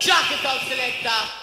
Jack it out, selector.